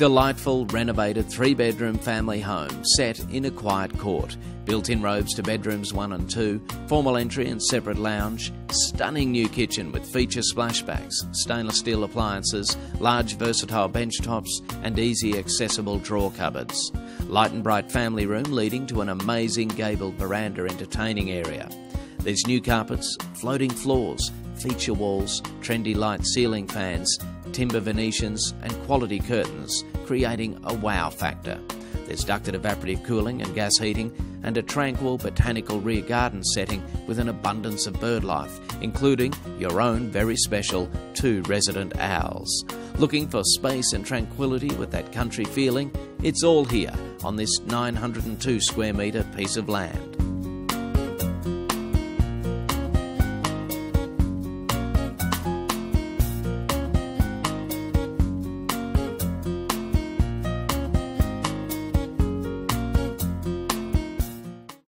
Delightful, renovated three bedroom family home set in a quiet court. Built in robes to bedrooms 1 and 2, formal entry and separate lounge, stunning new kitchen with feature splashbacks, stainless steel appliances, large versatile bench tops, and easy accessible drawer cupboards. Light and bright family room leading to an amazing gabled veranda entertaining area. There's new carpets, floating floors, feature walls, trendy light ceiling fans, timber Venetians, and quality curtains, creating a wow factor. There's ducted evaporative cooling and gas heating, and a tranquil botanical rear garden setting with an abundance of bird life, including your own very special two resident owls. Looking for space and tranquility with that country feeling? It's all here on this 902 square metre piece of land.